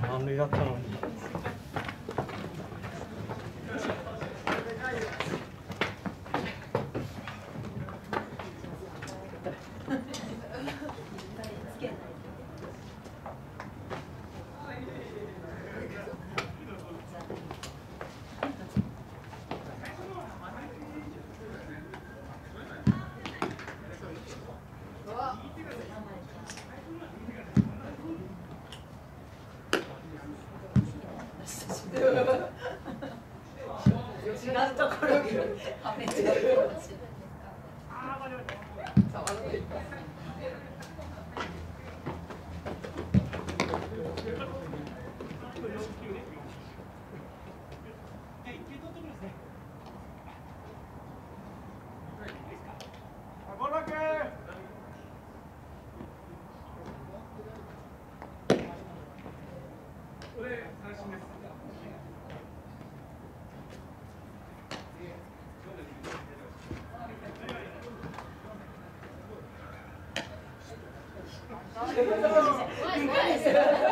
満塁だったのに。違うところにはめちゃうかもしれない。何?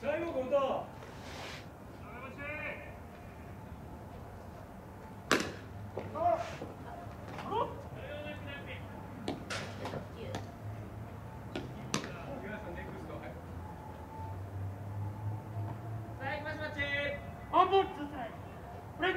最後5と humbled today. Bring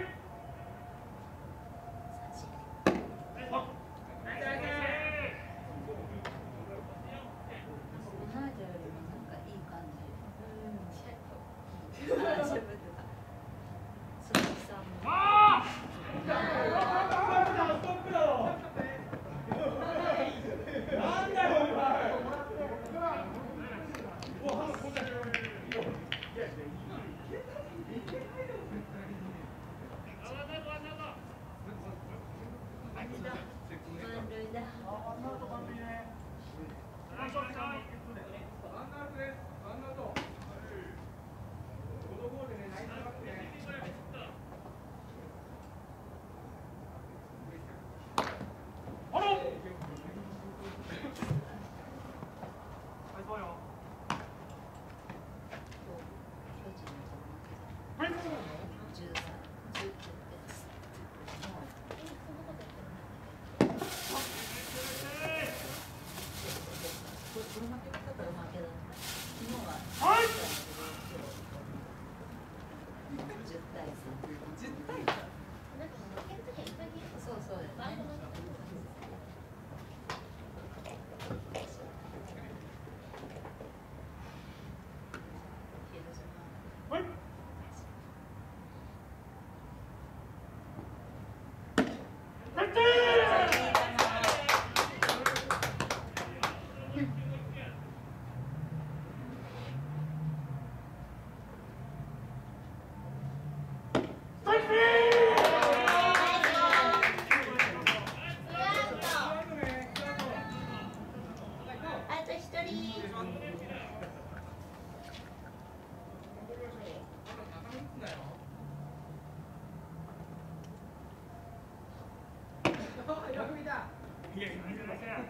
いや、いやいやん。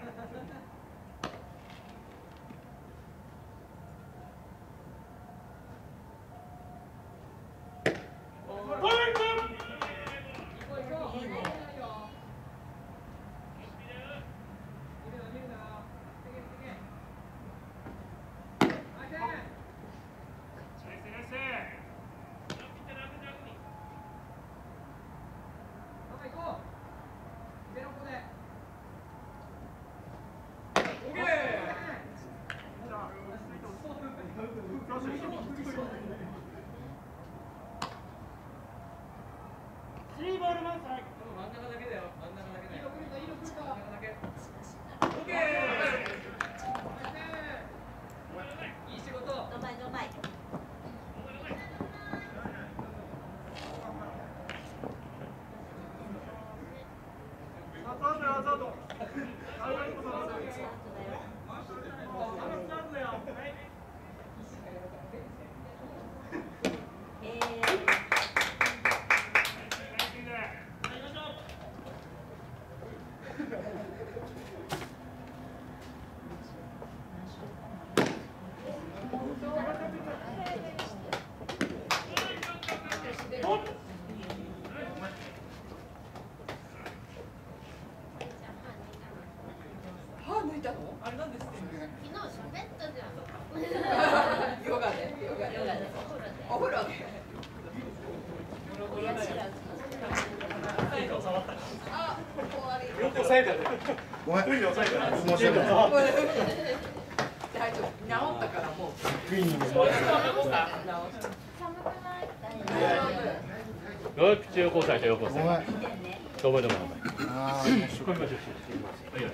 ポイントいいねスリーボールマンストライクドバイドバイスタートだよえー歯抜いたのあれなんです昨日喋ったじゃん。ヨガでヨガでヨガでお風呂であここ悪いよく抑えたね。ごめん。無理に抑えたね。申し訳ない。大丈夫治ったからもうクイーンにも。治った寒くない？大丈夫口をこさえてよこせごめん。見てねどこでもああ、面白い。これも出身はいはい